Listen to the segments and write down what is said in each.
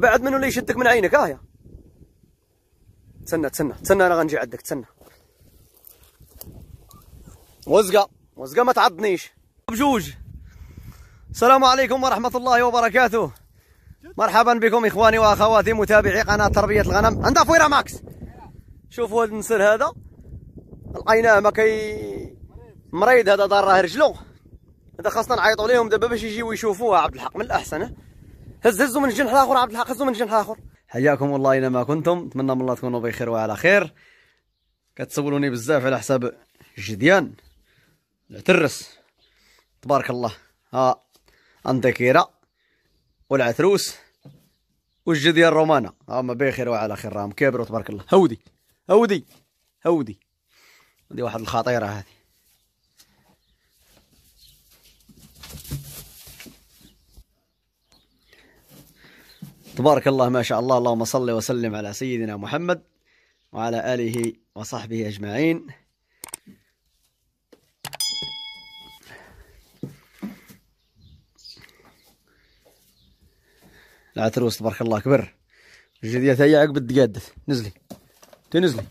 وبعد منه اللي يشدك من عينك؟ ها يا. تسنى تسنى تسنى أنا غنجي عندك تسنى. وزقة وزقة ما تعضنيش. بجوج. السلام عليكم ورحمة الله وبركاته. مرحبا بكم إخواني وأخواتي متابعي قناة تربية الغنم. عندها فويرة ماكس. شوفوا هذا النسر هذا. لقيناه ما كي مريض هذا ضاره رجلو. هذا خاصنا نعيطوا لهم دابا باش يجيو يشوفوها عبد الحق من الأحسن هز هزوا من الجنح الآخر عبد الحق هزوا من الجنح الآخر. حياكم الله أينما كنتم. نتمنى من الله تكونوا بخير وعلى خير. كتسولوني بزاف على حساب الجديان العترس. تبارك الله. ها أنتكيرا والعتروس والجدية الرومانة هما بخير وعلى خير راهم كبروا تبارك الله. هودي هودي هودي. هذه واحد الخطيرة هذه. تبارك الله ما شاء الله. اللهم صل وسلم على سيدنا محمد وعلى آله وصحبه أجمعين. العتروس تبارك الله كبر الجديات هي عقب الدقادة نزلي. تنزلي.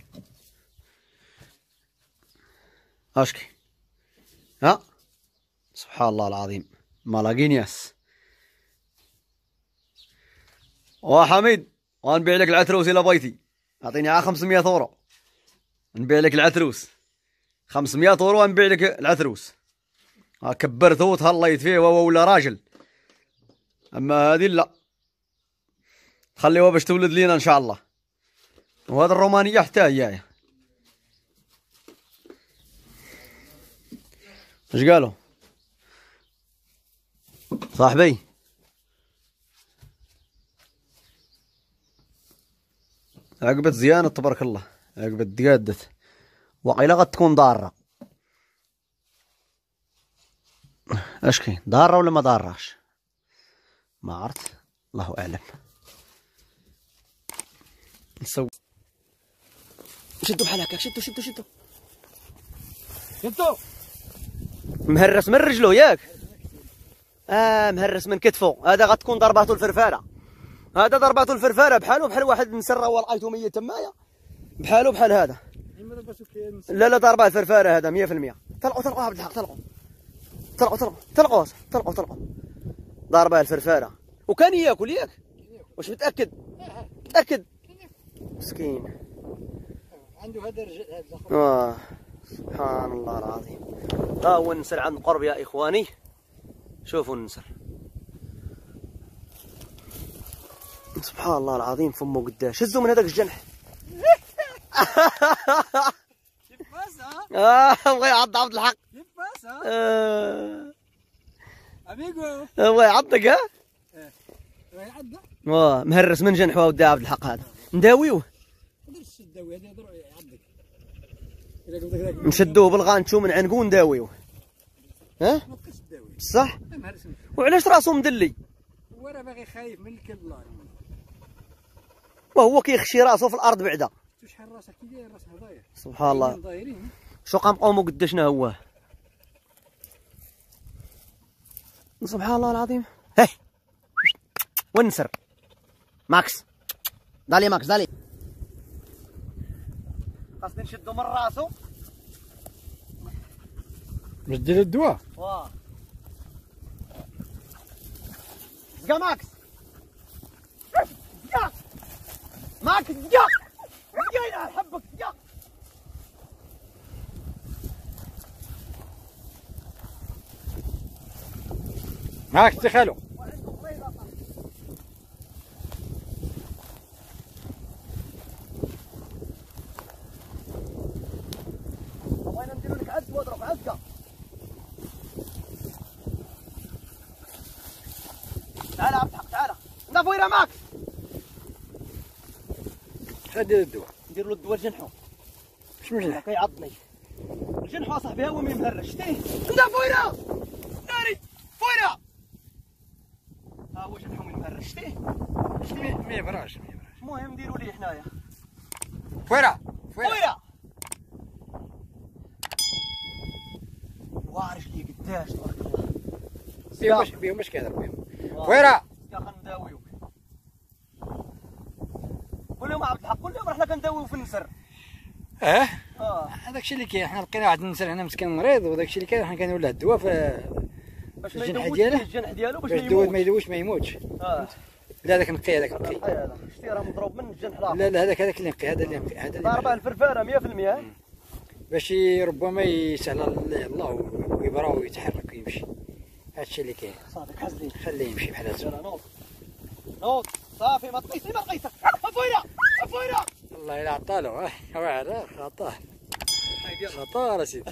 أشكي. ها؟ سبحان الله العظيم. مالاقين ياس. وحميد ونبيع لك العتروس إلى بيتي. أعطيني على 500 اورو نبيع لك العتروس 500 اورو ونبيع لك العتروس ها كبرته وتهليت فيه وهو ولا راجل. أما هذه لا. خليوها باش تولد لينا إن شاء الله. وهذا الرومانية حتى هي اش قالوا؟ صاحبي. عقبت زيانة تبارك الله. عقبت دقادت وقيلا غتكون ضارة. أشكي ضارة ولا ما ضارة ما عرفت. الله أعلم. نسوي. شدوا بحال هكاك شدوا شدوا شدوا. شدوا مهرس من رجله ياك. آه مهرس من كتفه. هذا غتكون ضرباته الفرفارة. هذا ضرباته الفرفاره بحاله بحال واحد مسرى ولقيته ميت تمايا. بحاله بحال هذا. لا لا ضربه الفرفاره هذا 100% طلعوا طلعوا عبد الحق طلعوا. طلعوا طلعوا طلعوا طلعوا طلعوا. ضربه الفرفاره وكان ياكل ياك واش متأكد؟ متأكد. مسكين. عنده هذا الرجل آه سبحان الله العظيم. ها هو النسر عند قرب يا إخواني. شوفوا النسر. سبحان الله العظيم فمه قداش. هزوا من هذاك الجنح. آه بغى يعض عبد الحق. آه. اميغو بغى يعضك ها؟ يعدى آه، مهرس من جنحه ودي عبد الحق هذا. نداويوه. قدر الشداوي هذا يضرب يعضك. نشدوه بالغانشو من عنقو نداويوه ها؟ ما صح. هرس وعلاش راسه مدلي؟ ورا باغي خايف من الله وهو كيخشي راسه في الأرض بعدا. شحال راسك كي داير راسك ضاير سبحان الله. ضايرين شو قام قومو قداشنا هو. سبحان الله العظيم. هي! ونسر ماكس. دالي ماكس دالي. خاصني نشدو من راسو. باش دير الدواء. واه. ماكس. زقا يا حبك زقا معك تخلو بغينا نديرو لك عز واضرب عزقه تعال عبد الحق تعال. ماكس شحال دير الدواء. ندير له الدواء لجنحو اش من جنح كيعضني. الجنحو اصاحبي هو مي مهرش شتيه عندنا فويرة؟ ناري فويرة. ها هو جنحو مي مهرش شتيه مية فراش مية فراش المهم نديرو ليه حنايا فويرة. فويرة. وارج لي قداش تبارك الله. بيهم باش بيهم باش كيهضر بيهم. فويرة. كنداويو في النسر. آه؟ آه. هذاك الشيء اللي كاين حنا لقينا واحد النسر هنا مسكين مريض وداك الشيء اللي كاين حنا كنديروا له الدواء في باش ما الجنح؟ فيه الجنح ديالو باش ما يدوش ما يموتش. آه. لا هذاك نقي هذاك نقي. شتي راه مضروب من الجنح الآخر لا لا هذاك هذاك اللي نقي هذا اللي نقي هذا اللي. الفرفاره 100% باش ربما يسهل الله ويبرا ويتحرك ويمشي. هذا الشيء اللي كاين. صافي حزلي خليه يمشي بحال يلا نوض. نوض. صافي ما تقيسي ما تقيسك. افويرا افويرا الله إلا عطاله آه واعر عطاه خطار سيدي